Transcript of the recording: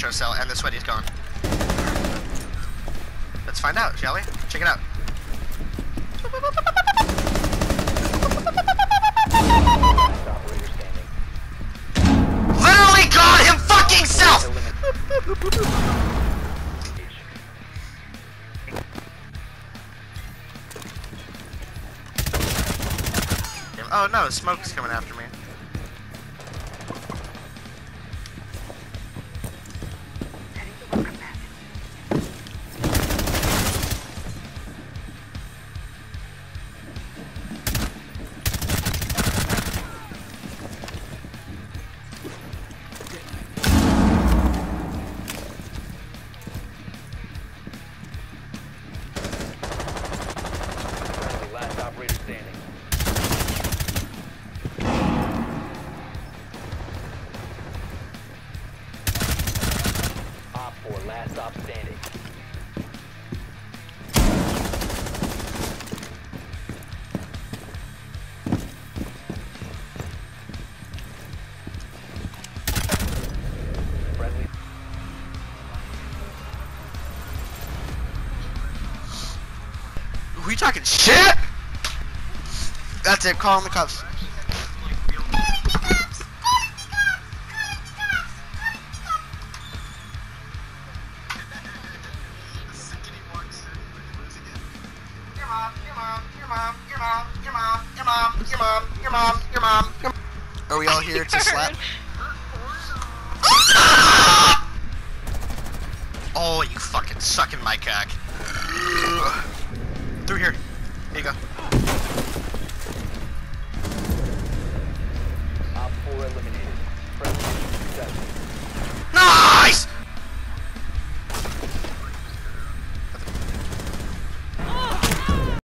cell, and the sweaty's gone. Let's find out, shall we? Check it out. Literally got him fucking self! Oh no, smoke's coming after me. Stop standing. You talking shit? That's it, call the cops. Mom, your mom, your mom, your mom, your mom, your mom, your mom, your mom, your mom, Are we all here to slap? oh, you fucking sucking my cock.